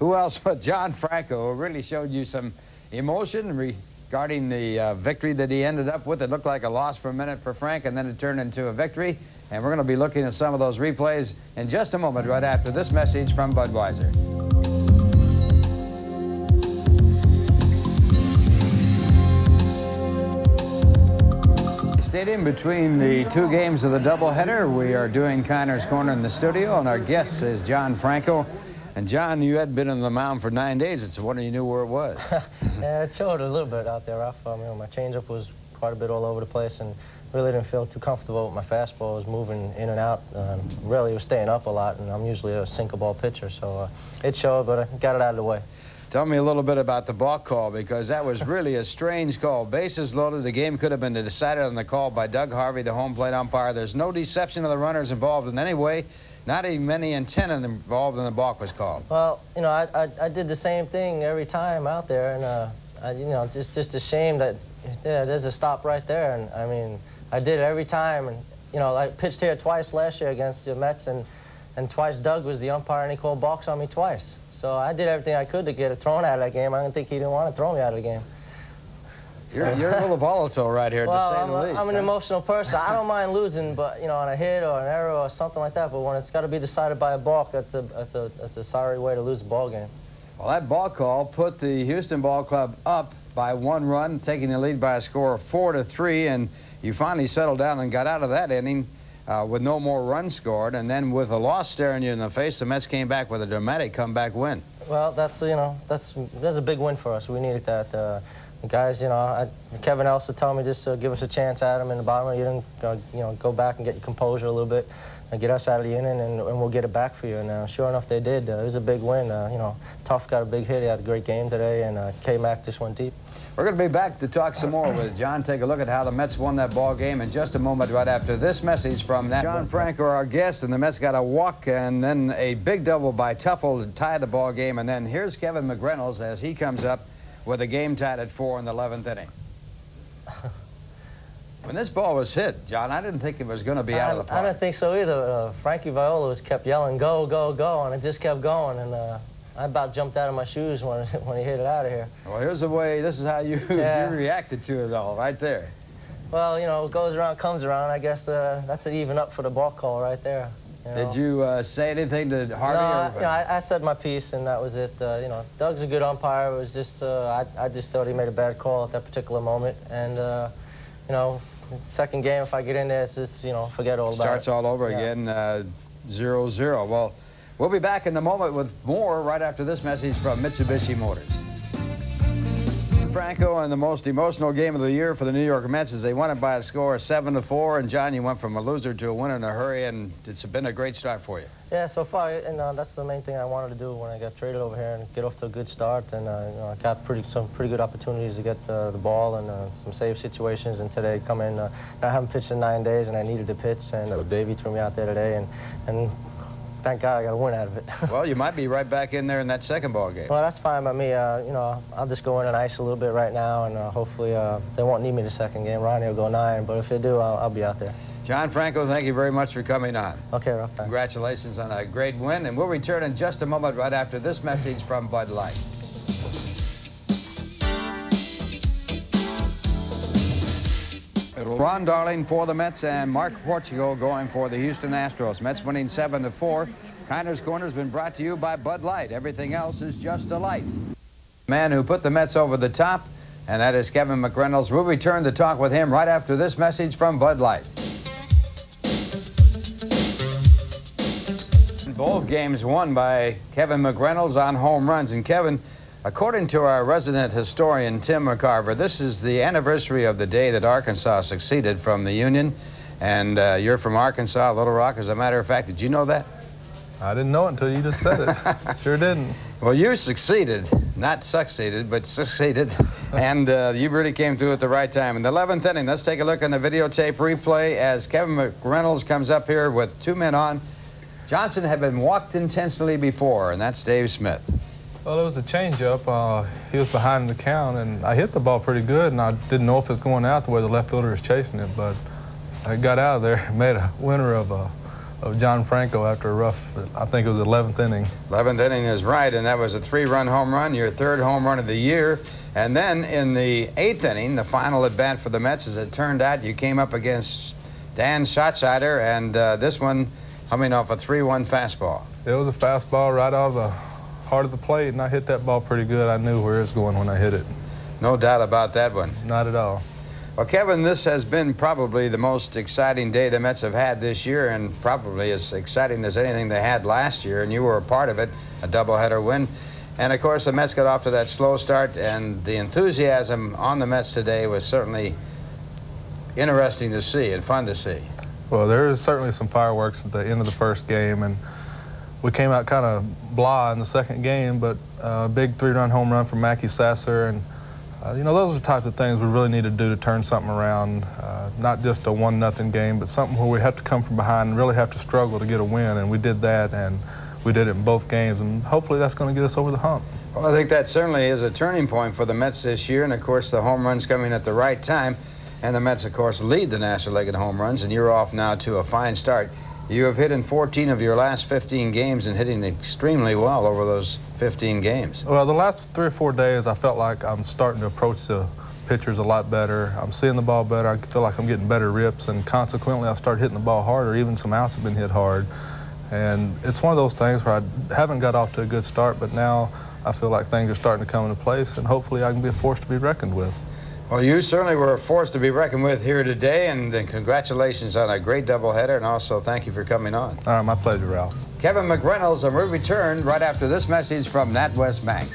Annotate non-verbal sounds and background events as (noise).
who else but John Franco, who really showed you some emotion regarding the uh, victory that he ended up with. It looked like a loss for a minute for Frank, and then it turned into a victory. And we're going to be looking at some of those replays in just a moment, right after this message from Budweiser. Stadium between the two games of the doubleheader. We are doing Kiner's Korner in the studio, and our guest is John Franco. And John, you hadn't been on the mound for nine days. It's a wonder you knew where it was. (laughs) yeah, it showed a little bit out there, Ralph. Um, my changeup was quite a bit all over the place, and really didn't feel too comfortable with my fastball. It was moving in and out. Um, really was staying up a lot, and I'm usually a sinker ball pitcher, so uh, it showed, but I got it out of the way. Tell me a little bit about the balk call because that was (laughs) really a strange call. Bases loaded. The game could have been decided on the call by Doug Harvey, the home plate umpire. There's no deception of the runners involved in any way. Not even many antenna involved in the balk was called. Well, you know, I, I, I did the same thing every time out there, and uh, I, you know, just just a shame that yeah, there's a stop right there. And I mean, I did it every time, and you know, I pitched here twice last year against the Mets, and and twice Doug was the umpire, and he called balks on me twice. So I did everything I could to get it thrown out of that game. I didn't think he didn't want to throw me out of the game. You're, you're a little volatile right here, well, to say I'm the a, least. I'm an huh? emotional person. I don't mind losing, but you know, on a hit or an error or something like that. But when it's got to be decided by a balk, that's a that's a that's a sorry way to lose a ball game. Well, that ball call put the Houston Ball Club up by one run, taking the lead by a score of four to three, and you finally settled down and got out of that inning uh, with no more runs scored. And then with a loss staring you in the face, the Mets came back with a dramatic comeback win. Well, that's you know that's that's a big win for us. We needed that. Uh, guys, you know, I, Kevin also told me just to give us a chance at him in the bottom. You didn't, go, you know, go back and get your composure a little bit and get us out of the inning, and, and we'll get it back for you. And uh, sure enough, they did. Uh, it was a big win. Uh, you know, Tough got a big hit. He had a great game today, and uh, K-Mac just went deep. We're going to be back to talk some more with John. Take a look at how the Mets won that ball game in just a moment right after this message from that. John Franco, our guest, and the Mets got a walk and then a big double by Teufel to tie the ball game. And then here's Kevin McReynolds as he comes up with a game tied at four in the 11th inning. When this ball was hit, John, I didn't think it was going to be I, out of the park. I didn't think so either. Uh, Frankie Viola was kept yelling, go, go, go, and it just kept going. And uh, I about jumped out of my shoes when, (laughs) when he hit it out of here. Well, here's the way, this is how you, (laughs) Yeah. you reacted to it all, right there. Well, you know, it goes around, comes around. I guess uh, that's an even up for the ball call right there. You know? Did you uh, say anything to Harvey? No, I, you know, I, I said my piece, and that was it. Uh, you know, Doug's a good umpire. It was just, uh, I, I just thought he made a bad call at that particular moment. And, uh, you know, second game, if I get in there, it's just, you know, forget all about Starts it. all over Yeah. again, uh, zero zero. Well, we'll be back in a moment with more right after this message from Mitsubishi Motors. Franco and the most emotional game of the year for the New York Mets as they won it by a score of seven to four. And John, you went from a loser to a winner in a hurry, and it's been a great start for you. Yeah, so far, and uh, that's the main thing I wanted to do when I got traded over here and get off to a good start. And uh, you know, I got pretty some pretty good opportunities to get uh, the ball and uh, some save situations. And today, come in, uh, I haven't pitched in nine days, and I needed to pitch. And uh, Davey threw me out there today, and and thank God I got a win out of it. (laughs) Well, you might be right back in there in that second ball game. well, that's fine by me. Uh, you know, I'll just go in and ice a little bit right now, and uh, hopefully uh, they won't need me the second game. Ronnie will go nine, but if they do, I'll, I'll be out there. John Franco, thank you very much for coming on. Okay, Ralph. thanks. Congratulations on a great win, and we'll return in just a moment right after this message from Bud Light. Ron Darling for the Mets and Mark Portugal going for the Houston Astros. Mets winning 7 to 4. Kiner's Korner has been brought to you by Bud Light. Everything else is just a light. Man who put the Mets over the top, and that is Kevin McReynolds. We'll return to talk with him right after this message from Bud Light. Both games won by Kevin McReynolds on home runs. And Kevin, according to our resident historian, Tim McCarver, this is the anniversary of the day that Arkansas succeeded from the Union. And uh, you're from Arkansas, Little Rock, as a matter of fact. Did you know that? I didn't know it until you just said it. (laughs) sure didn't. Well, you succeeded, not succeeded, but succeeded, (laughs) and uh, you really came through at the right time. In the 11th inning, let's take a look on the videotape replay as Kevin McReynolds comes up here with two men on. Johnson had been walked intentionally before, and that's Dave Smith. Well, it was a changeup. Uh, he was behind the count, and I hit the ball pretty good, and I didn't know if it was going out the way the left fielder was chasing it, but I got out of there and (laughs) made a winner of a of John Franco after a rough, I think it was 11th inning. 11th inning is right, and that was a three-run home run, your third home run of the year. And then in the eighth inning, the final at bat for the Mets, as it turned out, you came up against Dan Schatzeder, and uh, this one coming off a 3-1 fastball. It was a fastball right out of the heart of the plate, and I hit that ball pretty good. I knew where it was going when I hit it. No doubt about that one. Not at all. Well, Kevin, this has been probably the most exciting day the Mets have had this year, and probably as exciting as anything they had last year, and you were a part of it, a doubleheader win. And of course, the Mets got off to that slow start, and the enthusiasm on the Mets today was certainly interesting to see and fun to see. Well, there is certainly some fireworks at the end of the first game, and we came out kind of blah in the second game, but a uh, big three-run home run from Mackey Sasser, and uh, you know, those are the types of things we really need to do to turn something around. Uh, not just a one nothing game, but something where we have to come from behind and really have to struggle to get a win. And we did that, and we did it in both games. And hopefully that's going to get us over the hump. Well, I think that certainly is a turning point for the Mets this year. And of course, the home runs coming at the right time. And the Mets, of course, lead the National League in home runs. And you're off now to a fine start. You have hit in 14 of your last 15 games and hitting extremely well over those 15 games. Well, the last three or four days, I felt like I'm starting to approach the pitchers a lot better. I'm seeing the ball better. I feel like I'm getting better rips, and consequently, I start hitting the ball harder. Even some outs have been hit hard. And it's one of those things where I haven't got off to a good start, but now I feel like things are starting to come into place, and hopefully I can be a force to be reckoned with. Well, you certainly were a force to be reckoned with here today, and, and congratulations on a great doubleheader, and also thank you for coming on. All right, my pleasure, Ralph. Kevin McReynolds, and we return right after this message from NatWest Bank.